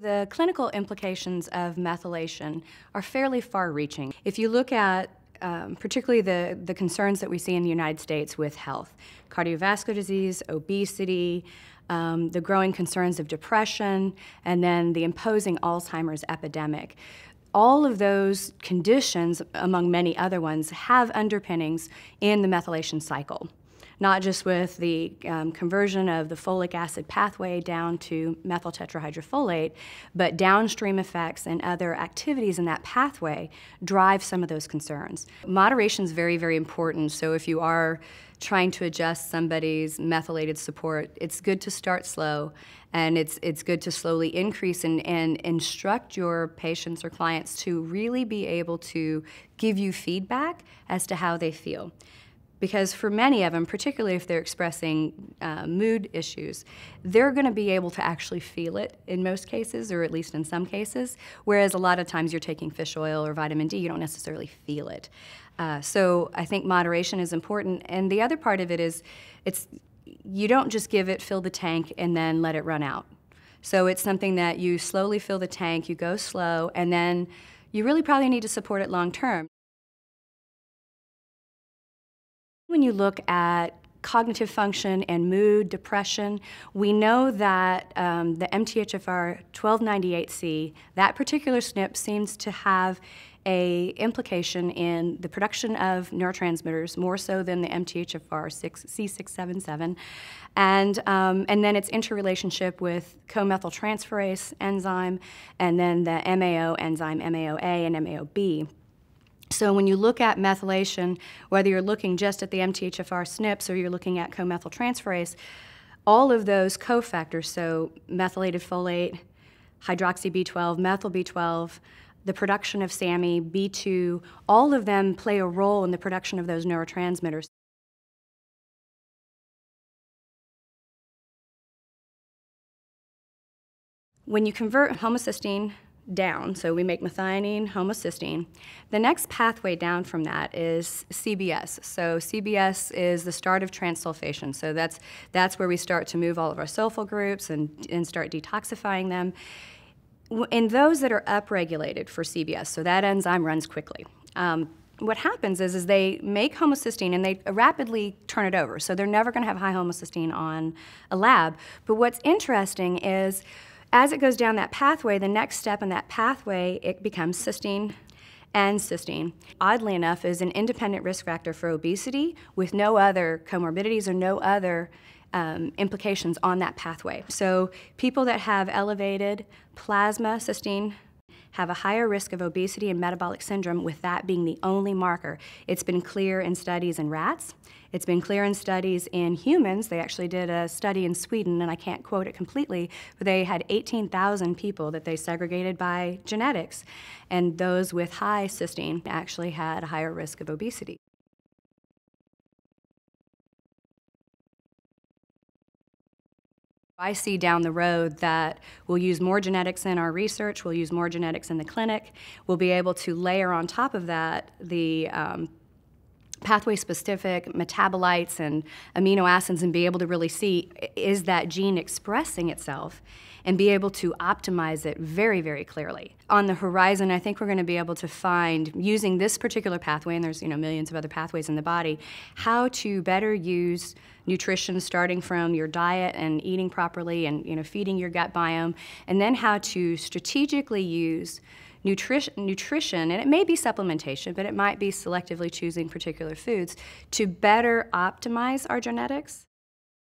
The clinical implications of methylation are fairly far reaching. If you look at um, particularly the, the concerns that we see in the United States with health, cardiovascular disease, obesity, um, the growing concerns of depression, and then the imposing Alzheimer's epidemic. All of those conditions, among many other ones, have underpinnings in the methylation cycle not just with the um, conversion of the folic acid pathway down to methyl tetrahydrofolate, but downstream effects and other activities in that pathway drive some of those concerns. Moderation is very, very important. So if you are trying to adjust somebody's methylated support, it's good to start slow and it's, it's good to slowly increase and, and instruct your patients or clients to really be able to give you feedback as to how they feel because for many of them, particularly if they're expressing uh, mood issues, they're going to be able to actually feel it in most cases, or at least in some cases, whereas a lot of times you're taking fish oil or vitamin D, you don't necessarily feel it. Uh, so I think moderation is important, and the other part of it is, it's you don't just give it, fill the tank, and then let it run out. So it's something that you slowly fill the tank, you go slow, and then you really probably need to support it long term. When you look at cognitive function and mood, depression, we know that um, the MTHFR 1298C, that particular SNP seems to have a implication in the production of neurotransmitters more so than the MTHFR 6, C677, and um, and then its interrelationship with comethyltransferase enzyme, and then the MAO enzyme MAOA and MAOB. So when you look at methylation, whether you're looking just at the MTHFR SNPs or you're looking at comethyltransferase, all of those cofactors, so methylated folate, hydroxy B12, methyl B12, the production of SAMe, B2, all of them play a role in the production of those neurotransmitters. When you convert homocysteine down, so we make methionine, homocysteine. The next pathway down from that is CBS. So CBS is the start of transsulfation. So that's, that's where we start to move all of our sulfur groups and, and start detoxifying them. In those that are upregulated for CBS, so that enzyme runs quickly. Um, what happens is, is they make homocysteine and they rapidly turn it over. So they're never going to have high homocysteine on a lab. But what's interesting is as it goes down that pathway, the next step in that pathway, it becomes cysteine and cysteine. Oddly enough, is an independent risk factor for obesity with no other comorbidities or no other um, implications on that pathway. So people that have elevated plasma cysteine have a higher risk of obesity and metabolic syndrome, with that being the only marker. It's been clear in studies in rats. It's been clear in studies in humans. They actually did a study in Sweden, and I can't quote it completely, but they had 18,000 people that they segregated by genetics. And those with high cysteine actually had a higher risk of obesity. I see down the road that we'll use more genetics in our research, we'll use more genetics in the clinic, we'll be able to layer on top of that the um, pathway specific metabolites and amino acids and be able to really see is that gene expressing itself and be able to optimize it very, very clearly. On the horizon, I think we're going to be able to find, using this particular pathway, and there's you know millions of other pathways in the body, how to better use nutrition starting from your diet and eating properly and you know feeding your gut biome, and then how to strategically use nutrition, nutrition, and it may be supplementation, but it might be selectively choosing particular foods to better optimize our genetics